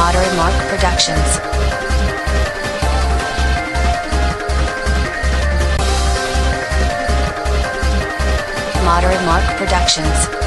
Modern Mark Productions. Modern Mark Productions.